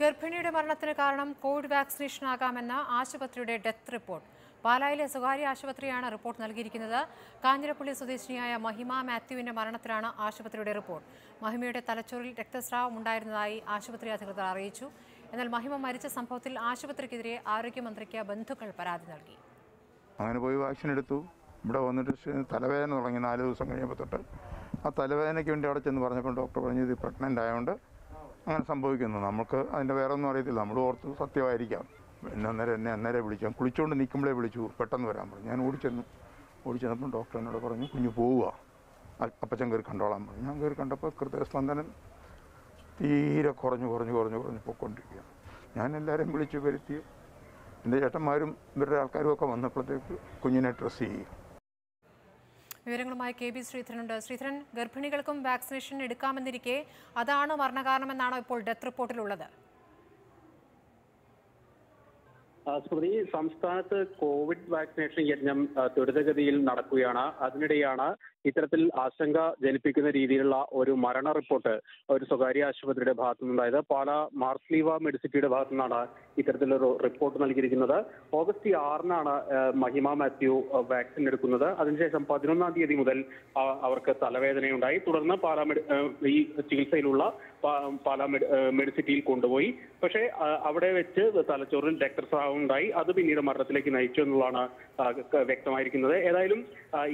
ഗർഭിണിയുടെ മരണത്തിന് കാരണം Covid vaccination ആകാമെന്ന ആശുപത്രിയുടെ ഡെത്ത് റിപ്പോർട്ട്. പാലായിലെ സ്വകാര്യ ആശുപത്രിയാണ് റിപ്പോർട്ട് നൽകിയിരിക്കുന്നത്. കാഞ്ഞിരപ്പള്ളി സ്വദേശിനിയായ മഹിമ മാത്യുവിന്റെ മരണത്തിലാണ് ആശുപത്രിയുടെ റിപ്പോർട്ട്. മഹിമയുടെ തലച്ചോറിൽ രക്തസ്രാവം ഉണ്ടായിരുന്നതായി ആശുപത്രി അധികൃതർ അറിയിച്ചു. എന്നാൽ മഹിമ മരിച്ച സംഭവത്തിൽ ആശുപത്രിക്കെതിരെ ആരോഗ്യമന്ത്രിക്ക് ബന്ധുക്കൾ പരാതി നൽകി. അങ്ങനെ പോയി വാക്സിൻ എടുത്തു. ഇവിടെ വന്നിട്ട് തലവേദന തുടങ്ങി നാല് ദിവസം കഴിയുമ്പോൾ തൊട്ട്. ആ തലവേദനയ്ക്ക് വേണ്ടി അവിടെ ചെന്ന് പറഞ്ഞപ്പോൾ ഡോക്ടർ പറഞ്ഞു ഇത് പ്രഗ്നന്റ് ആയതുകൊണ്ട് അങ്ങനെ സംഭവിക്കുന്നു. നമുക്ക് അതിന്റെ വേറെ ഒന്നും അറിയത്തില്ല. നമ്മൾ ഓർത്ത് സത്യമായിരിക്കാം. എന്നെ അന്നേരം എന്നെ അന്നേരം വിളിച്ചു കുളിച്ചുകൊണ്ട് നിൽക്കുമ്പോഴേ വിളിച്ചു. പെട്ടെന്ന് വരാൻ പറഞ്ഞു. ഞാൻ ഓടിച്ചെന്നു. ഓടിച്ചെന്നപ്പം ഡോക്ടർ എന്നോട് പറഞ്ഞു കുഞ്ഞു പോവുക. അപ്പച്ചൻ കയറി കണ്ടോളാൻ പറഞ്ഞു. ഞാൻ കയറി കണ്ടപ്പോൾ ഹൃദയസ്പന്ദനം തീരെ കുറഞ്ഞു കുറഞ്ഞു കുറഞ്ഞു കുറഞ്ഞു പോയിക്കൊണ്ടിരിക്കുകയാണ്. ഞാൻ എല്ലാവരെയും വിളിച്ചു വരുത്തി. എന്റെ ചേട്ടന്മാരും ഇവരുടെ ആൾക്കാരും ഒക്കെ വന്നപ്പോഴത്തേക്ക് കുഞ്ഞിനെ ഡ്രസ്സ് ചെയ്യും. വിവരങ്ങളുമായി കെ ബി ശ്രീധരനുണ്ട്. ശ്രീധരൻ ഗർഭിണികൾക്കും വാക്സിനേഷൻ എടുക്കാമെന്നിരിക്കെ അതാണ് മരണകാരണമെന്നാണോ ഇപ്പോൾ ഡെത്ത് റിപ്പോർട്ടിലുള്ളത്? സ്മൃതി സംസ്ഥാനത്ത് കോവിഡ് വാക്സിനേഷൻ യജ്ഞം ത്വരിതഗതിയിൽ നടക്കുകയാണ്. അതിനിടെയാണ് ഇത്തരത്തിൽ ആശങ്ക ജനിപ്പിക്കുന്ന രീതിയിലുള്ള ഒരു മരണ റിപ്പോർട്ട് ഒരു സ്വകാര്യ ആശുപത്രിയുടെ ഭാഗത്തു നിന്നുണ്ടായത് പാല മാർസ്ലീവ മെഡിസിറ്റിയുടെ ഭാഗത്തു നിന്നാണ് ഇത്തരത്തിലൊരു റിപ്പോർട്ട് നൽകിയിരിക്കുന്നത്. ഓഗസ്റ്റ് ആറിനാണ് മഹിമ മാത്യു വാക്സിൻ എടുക്കുന്നത്. അതിനുശേഷം പതിനൊന്നാം തീയതി മുതൽ അവർക്ക് തലവേദനയുണ്ടായി. തുടർന്ന് പാല ഈ ചികിത്സയിലുള്ള പാല മെഡിസിറ്റിയിൽ കൊണ്ടുപോയി. പക്ഷേ അവിടെ വെച്ച് തലച്ചോറിൽ രക്തസ്രാവം ഉണ്ടായി. അത് പിന്നീട് മരണത്തിലേക്ക് നയിച്ചു എന്നുള്ളതാണ് വ്യക്തമായിരിക്കുന്നത്. ഏതായാലും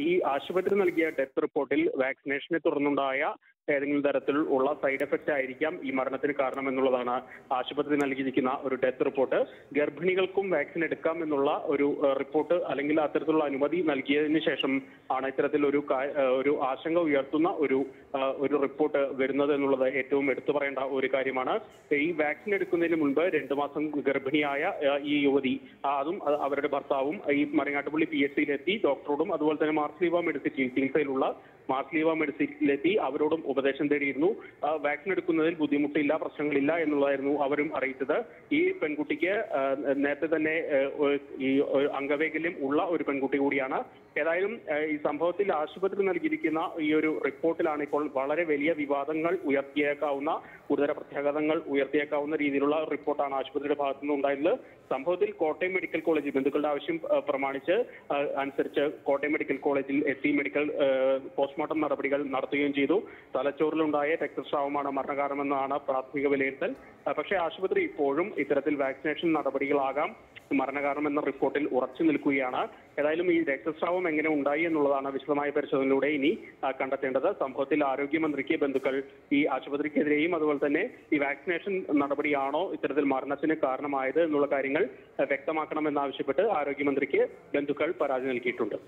ഈ ആശുപത്രി നൽകിയ ഡെത്ത് റിപ്പോർട്ടിൽ വാക്സിനേഷനെ തുടർന്നുണ്ടായ ഏതെങ്കിലും തരത്തിൽ ഉള്ള സൈഡ് എഫക്റ്റ് ആയിരിക്കാം ഈ മരണത്തിന് കാരണം എന്നുള്ളതാണ് ആശുപത്രി നൽകിയിരിക്കുന്ന ഒരു ഡെത്ത് റിപ്പോർട്ട് ഗർഭിണികൾക്കും വാക്സിൻ എടുക്കാം എന്നുള്ള ഒരു റിപ്പോർട്ട് അല്ലെങ്കിൽ അത്തരത്തിലുള്ള അനുമതി നൽകിയതിനു ശേഷം ആണ് ഇത്തരത്തിൽ ഒരു ഒരു ആശങ്ക ഉയർത്തുന്ന ഒരു ഒരു റിപ്പോർട്ട് വരുന്നത് എന്നുള്ളത് ഏറ്റവും എടുത്തു പറയേണ്ട ഒരു കാര്യമാണ്. ഈ വാക്സിൻ എടുക്കുന്നതിന് മുൻപ് രണ്ടു മാസം ഗർഭിണിയായ ഈ യുവതി അതും അവരുടെ ഭർത്താവും ഈ മരങ്ങാട്ടുപള്ളി പി എസ് സിയിലെത്തി ഡോക്ടറോടും അതുപോലെ തന്നെ മാർസ്ലീവ മെഡിസിറ്റിയിൽ ചികിത്സയിലുള്ള മാർസ്ലീവ മെഡിസിറ്റിയിലെത്തി അവരോടും ഉപദേശം തേടിയിരുന്നു. വാക്സിൻ എടുക്കുന്നതിൽ ബുദ്ധിമുട്ടില്ല പ്രശ്നങ്ങളില്ല എന്നുള്ളതായിരുന്നു അവരും അറിയിച്ചത്. ഈ പെൺകുട്ടിക്ക് നേരത്തെ തന്നെ ഈ അംഗവൈകല്യം ഉള്ള ഒരു പെൺകുട്ടി കൂടിയാണ്. ഏതായാലും ഈ സംഭവത്തിൽ ആശുപത്രി നൽകിയിരിക്കുന്ന ഈ ഒരു റിപ്പോർട്ടിലാണ് ഇപ്പോൾ വളരെ വലിയ വിവാദങ്ങൾ ഉയർത്തിയേക്കാവുന്ന ഗുരുതര പ്രത്യാഘാതങ്ങൾ ഉയർത്തിയേക്കാവുന്ന രീതിയിലുള്ള റിപ്പോർട്ടാണ് ആശുപത്രിയുടെ ഭാഗത്തു നിന്ന് സംഭവത്തിൽ കോട്ടയം മെഡിക്കൽ കോളേജ് ബന്ധുക്കളുടെ ആവശ്യം പ്രമാണിച്ച് അനുസരിച്ച് കോട്ടയം മെഡിക്കൽ കോളേജിൽ എത്തി മെഡിക്കൽ പോസ്റ്റ്മോർട്ടം നടപടികൾ നടത്തുകയും ചെയ്തു. തലച്ചോറിലുണ്ടായ രക്തസ്രാവമാണ് മരണകാരണമെന്നാണ് പ്രാഥമിക വിലയിരുത്തൽ. പക്ഷേ ആശുപത്രി ഇപ്പോഴും ഇത്തരത്തിൽ വാക്സിനേഷൻ നടപടികളാകാം. മരണകാരണം എന്ന റിപ്പോർട്ടിൽ ഉറച്ചു നിൽക്കുകയാണ്. ഏതായാലും ഈ രക്തസ്രാവം എങ്ങനെ ഉണ്ടായി എന്നുള്ളതാണ് വിശദമായ പരിശോധനയിലൂടെ ഇനി കണ്ടെത്തേണ്ടത്. സംഭവത്തിൽ ആരോഗ്യമന്ത്രിക്ക് ബന്ധുക്കൾ ഈ ആശുപത്രിക്കെതിരെയും അതുപോലെ തന്നെ ഈ വാക്സിനേഷൻ നടപടിയാണോ ഇത്തരത്തിൽ മരണത്തിന് കാരണമായത് എന്നുള്ള കാര്യങ്ങൾ വ്യക്തമാക്കണമെന്നാവശ്യപ്പെട്ട് ആരോഗ്യമന്ത്രിക്ക് ബന്ധുക്കൾ പരാതി നൽകിയിട്ടുണ്ട്.